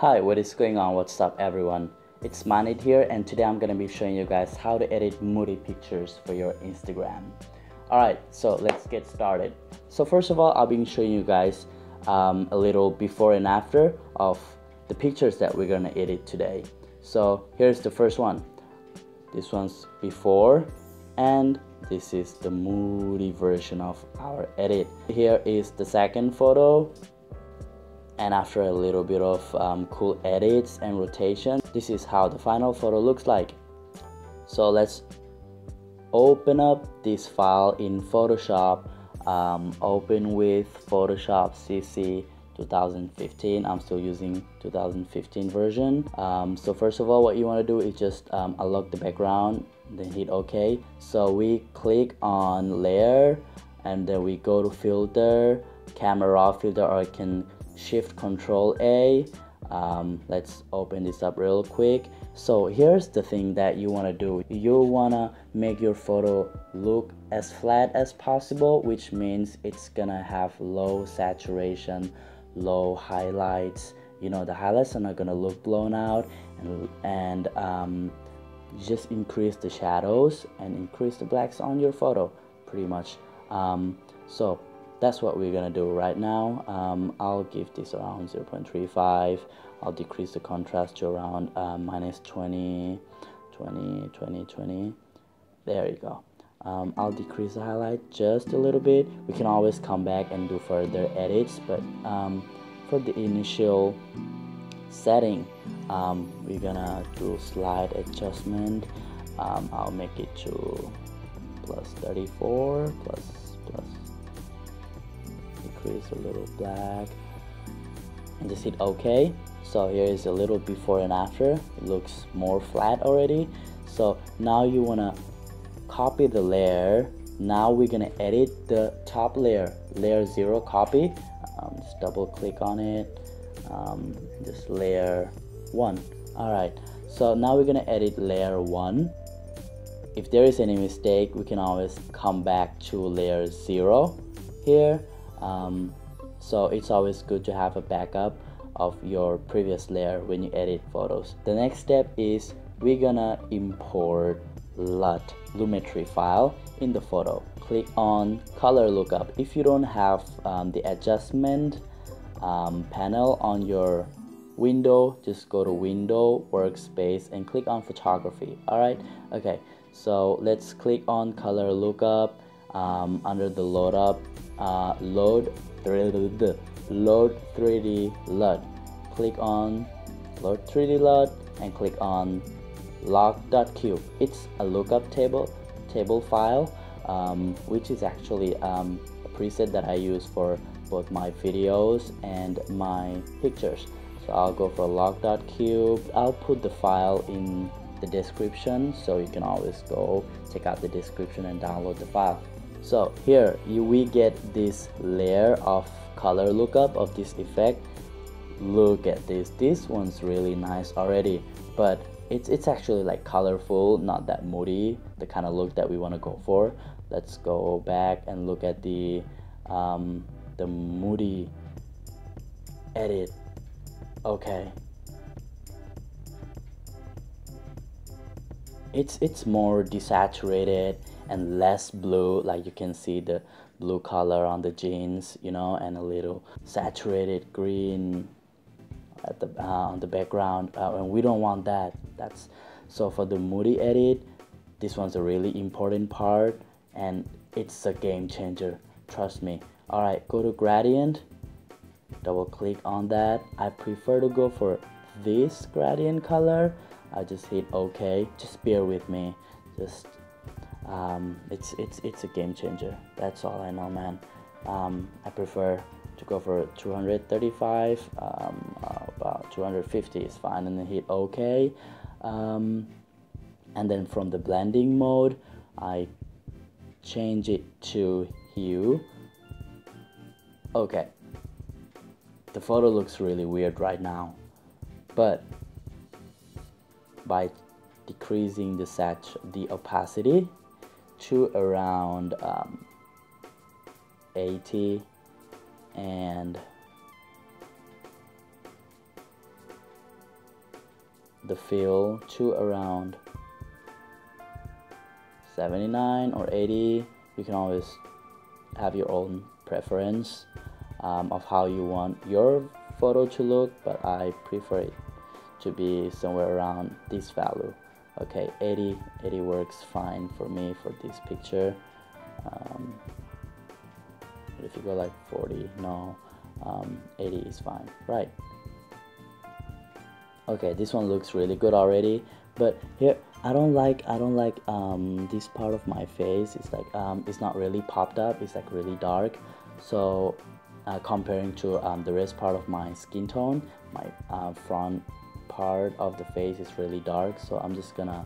Hi, what is going on? What's up everyone? It's Manit here and today I'm gonna be showing you guys how to edit moody pictures for your Instagram. Alright, so let's get started. So first of all, I'll be showing you guys um, a little before and after of the pictures that we're gonna edit today. So here's the first one. This one's before and this is the moody version of our edit. Here is the second photo and after a little bit of um, cool edits and rotation this is how the final photo looks like. So let's open up this file in Photoshop um, open with Photoshop CC 2015 I'm still using 2015 version. Um, so first of all what you want to do is just um, unlock the background then hit OK. So we click on layer and then we go to filter camera filter or I can shift control A. Um, let's open this up real quick. So here's the thing that you want to do. You want to make your photo look as flat as possible which means it's gonna have low saturation low highlights. You know the highlights are not gonna look blown out and, and um, just increase the shadows and increase the blacks on your photo pretty much. Um, so that's what we're gonna do right now. Um, I'll give this around 0.35 I'll decrease the contrast to around uh, minus 20 20 20 20 there you go. Um, I'll decrease the highlight just a little bit. We can always come back and do further edits but um, for the initial setting um, we're gonna do slide adjustment. Um, I'll make it to plus 34 plus plus increase a little black. And just hit ok. So here is a little before and after. It looks more flat already. So now you want to copy the layer. Now we're gonna edit the top layer layer 0 copy. Um, just double click on it. Um, just layer 1 alright so now we're gonna edit layer 1 if there is any mistake we can always come back to layer 0 here um, so it's always good to have a backup of your previous layer when you edit photos. The next step is we're gonna import LUT Lumetri file in the photo. Click on color lookup. If you don't have um, the adjustment um, panel on your window just go to window workspace and click on photography. Alright okay so let's click on color lookup um, under the load up uh, load load 3d LUT. Click on load 3d LUT and click on log.q it's a lookup table table file um, which is actually um, a preset that I use for both my videos and my pictures. So I'll go for log.q I'll put the file in the description so you can always go check out the description and download the file so here you, we get this layer of color lookup of this effect. Look at this. This one's really nice already but it's it's actually like colorful not that moody the kind of look that we want to go for. Let's go back and look at the um, the moody edit. Okay. It's it's more desaturated and less blue like you can see the blue color on the jeans you know and a little saturated green at the uh, on the background. Uh, and we don't want that. That's so for the moody edit this one's a really important part and it's a game changer. Trust me. All right go to gradient. Double click on that. I prefer to go for this gradient color. I just hit ok just bear with me. Just um, it's it's it's a game changer. That's all i know man. Um, i prefer to go for 235 um, uh, about 250 is fine and then hit ok um, and then from the blending mode i change it to hue. Okay. The photo looks really weird right now but by decreasing the sat the opacity to around um, 80 and the fill to around 79 or 80 you can always have your own preference um, of how you want your photo to look but I prefer it to be somewhere around this value okay 80 80 works fine for me for this picture. Um, if you go like 40 no um, 80 is fine. Right. Okay this one looks really good already but here I don't like I don't like um, this part of my face. It's like um, it's not really popped up. It's like really dark. So uh, comparing to um, the rest part of my skin tone my uh, front part of the face is really dark so I'm just gonna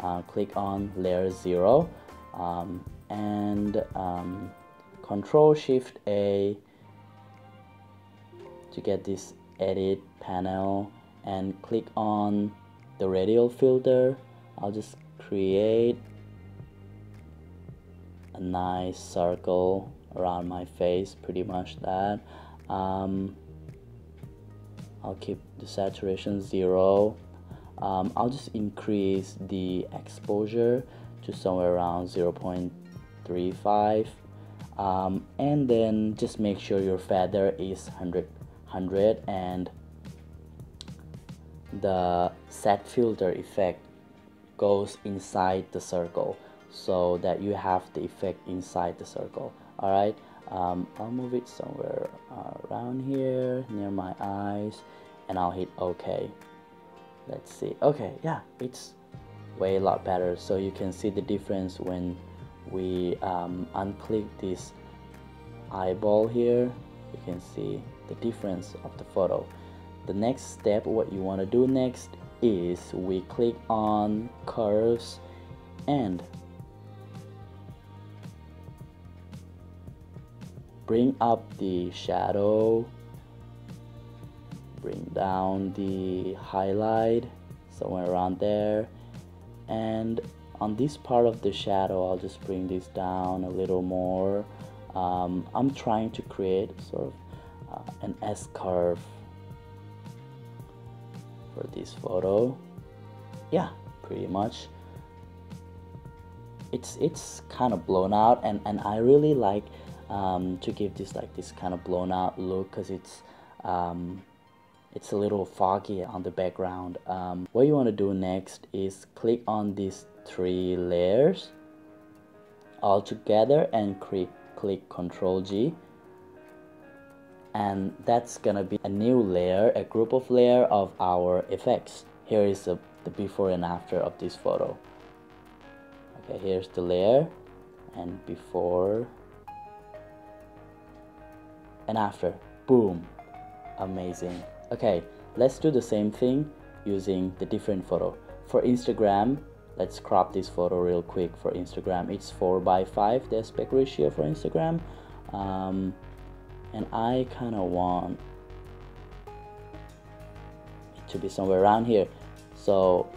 uh, click on layer 0 um, and um, control shift A to get this edit panel and click on the radial filter. I'll just create a nice circle around my face pretty much that. Um, I'll keep the saturation zero. Um, I'll just increase the exposure to somewhere around 0.35 um, and then just make sure your feather is 100 100 and the set filter effect goes inside the circle. So that you have the effect inside the circle. All right um, I'll move it somewhere around here near my eyes and I'll hit OK. Let's see. Okay yeah it's way a lot better. So you can see the difference when we um, unclick this eyeball here. You can see the difference of the photo. The next step what you want to do next is we click on curves and bring up the shadow. Bring down the highlight somewhere around there. And on this part of the shadow I'll just bring this down a little more. Um, I'm trying to create sort of uh, an S curve for this photo. Yeah pretty much. It's it's kind of blown out and and I really like um, to give this like this kind of blown out look because it's um, it's a little foggy on the background. Um, what you want to do next is click on these three layers all together and click click Control G. And that's gonna be a new layer a group of layer of our effects. Here is a, the before and after of this photo. Okay here's the layer and before and after boom amazing. Okay let's do the same thing using the different photo. For Instagram let's crop this photo real quick for Instagram. It's 4 by 5 the aspect ratio for Instagram. Um, and I kind of want it to be somewhere around here. So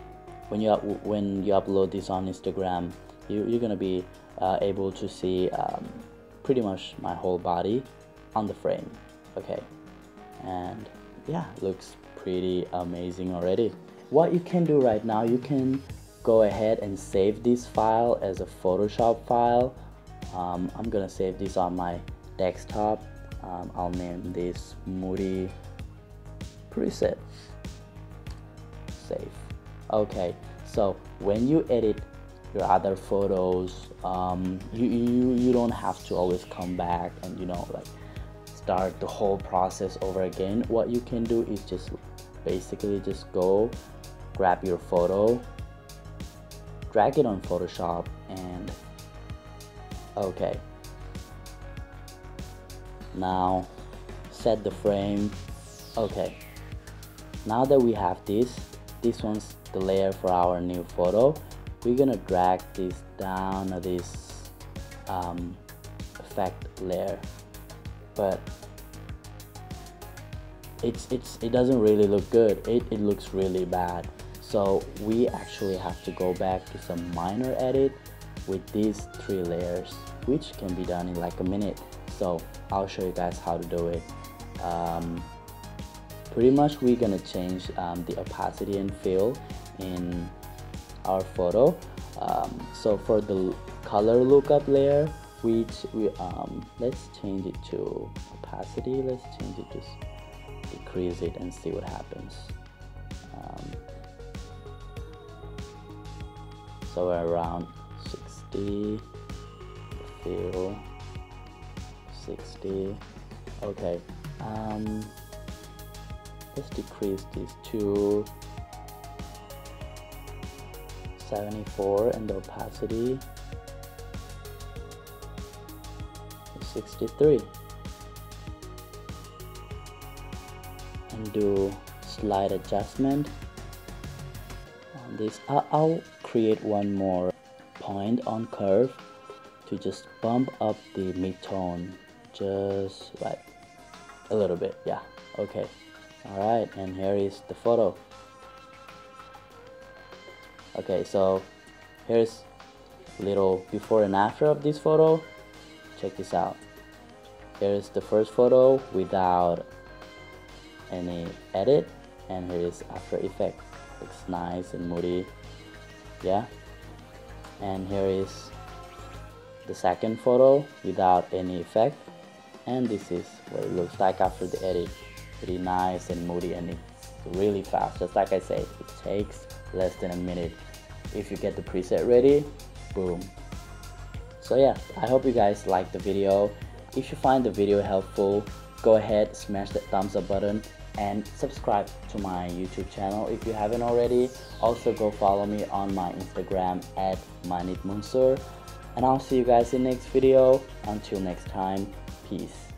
when you when you upload this on Instagram you, you're gonna be uh, able to see um, pretty much my whole body on the frame. Okay. And yeah looks pretty amazing already. What you can do right now you can go ahead and save this file as a Photoshop file. Um, I'm gonna save this on my desktop. Um, I'll name this Moody preset. Save. Okay so when you edit your other photos um, you, you you don't have to always come back and you know like start the whole process over again what you can do is just basically just go grab your photo drag it on Photoshop and okay. Now set the frame. Okay. Now that we have this this one's the layer for our new photo. We're gonna drag this down this um, effect layer. But it's it's it doesn't really look good. It, it looks really bad. So we actually have to go back to some minor edit with these three layers which can be done in like a minute. So I'll show you guys how to do it. Um, pretty much we're gonna change um, the opacity and fill in our photo. Um, so for the color lookup layer which we um, let's change it to opacity. Let's change it to decrease it and see what happens. Um, so around 60 feel 60 okay um, let's decrease this to 74 and the opacity 63 do slight adjustment on this. I'll create one more point on curve to just bump up the mid-tone just like a little bit yeah okay. All right and here is the photo. Okay so here's little before and after of this photo. Check this out. Here's the first photo without any edit and here is after effect looks nice and moody. Yeah. And here is the second photo without any effect. And this is what it looks like after the edit. Pretty nice and moody and it's really fast. Just like I said it takes less than a minute. If you get the preset ready boom. So yeah I hope you guys like the video. If you find the video helpful go ahead smash that thumbs up button and subscribe to my YouTube channel if you haven't already. Also go follow me on my Instagram at Manit Monsur. And I'll see you guys in next video. Until next time, peace.